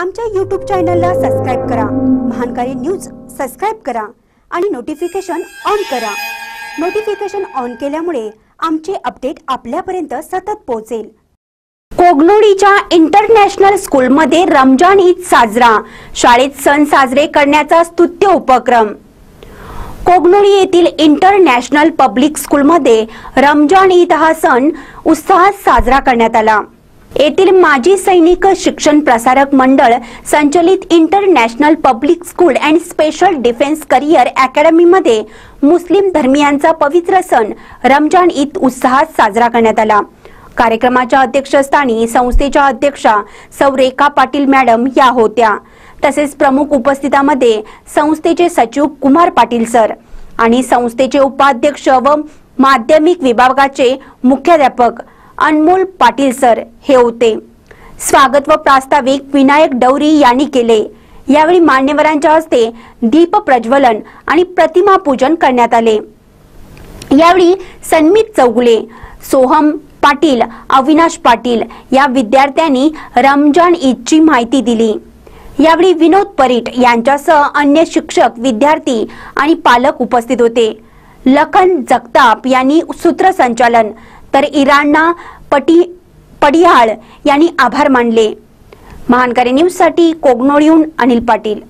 आमच्या यूट्यूब चॅनलला सबस्क्राईब करा. महानकारी न्यूज सबस्क्राईब करा आणि नोटिफिकेशन ऑन करा. नोटिफिकेशन ऑन केल्यामुळे आमचे अपडेट आपल्यापर्यंत सतत पोहोचेल. कोगनोळीच्या इंटरनॅशनल स्कूलमध्ये रमजान ईद साजरा. शाळेत सण साजरे करण्याचा स्तुत्य उपक्रम. कोगनोळी येथील इंटरनॅशनल पब्लिक स्कूलमध्ये रमजान ईद हा सण उत्साहात साजरा करण्यात आला. येथील माजी सैनिक शिक्षण प्रसारक मंडळ संचलित international public school and special defence career अकॅडमीमध्ये मुस्लिम धर्मियांचा पवित्र सण रमजान ईद उत्साहात साजरा करण्यात आला. कार्यक्रमाच्या अध्यक्षस्थानी संस्थेच्या अध्यक्षा सौ रेखा पाटील मॅडम या होत्या. तसेच प्रमुख उपस्थितामध्ये संस्थेचे सचिव कुमार पाटील सर आणि संस्थेचे उपाध्यक्ष व माध्यमिक विभागाचे मुख्याध्यापक अनमोल पाटील सर हे होते. स्वागत व प्रास्ताविक विनायक डौरी यांनी केले. यावेळी मान्यवरांच्या हस्ते दीप प्रज्वलन आणि प्रतिमा पूजन करण्यात आले. यावेळी सन्मित चौगुले सोहम पाटील अविनाश पाटील या विद्यार्थ्यांनी रमजान ईदची माहिती दिली. यावेळी विनोद परीट यांच्यासह अन्य शिक्षक विद्यार्थी आणि पालक उपस्थित होते. लखन जगताप यांनी सूत्रसंचालन तर इराणना पटी पडियाळ यांनी आभार मानले. महानकारी न्यूजसाठी कोगनोळीहून अनिल पाटील.